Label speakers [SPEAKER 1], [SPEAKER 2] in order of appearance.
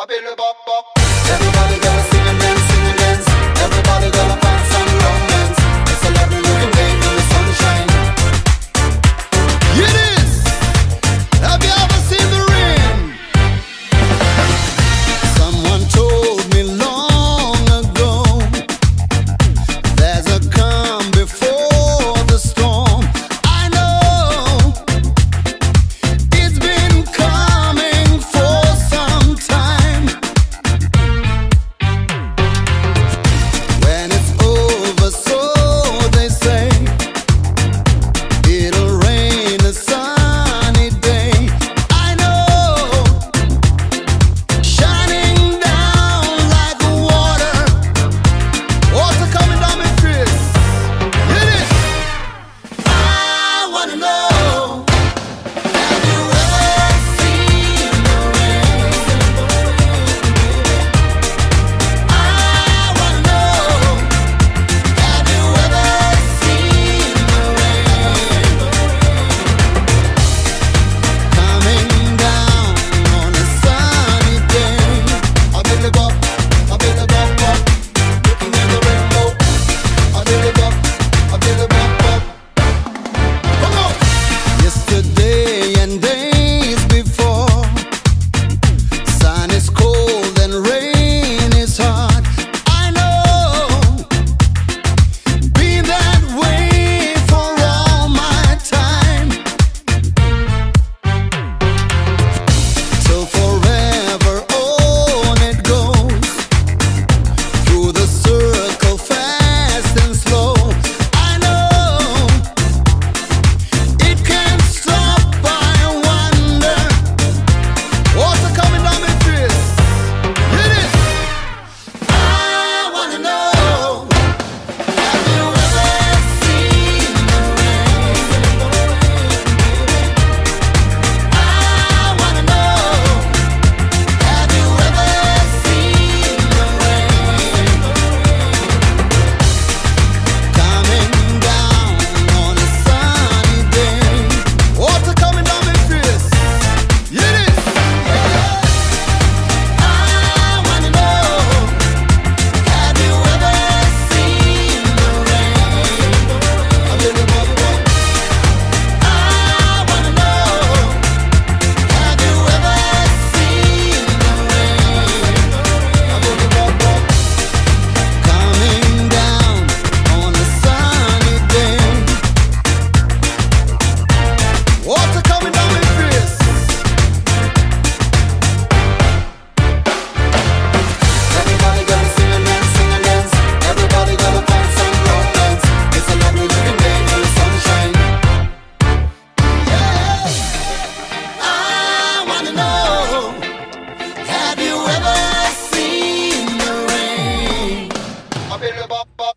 [SPEAKER 1] I been a bop bop. Everybody gonna see ba ba